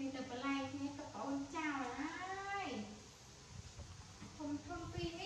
នាំគ្នាទៅបន្លែគ្នាទៅប្អូនចៅហើយធំធំពីរនេះណាអូនណោះ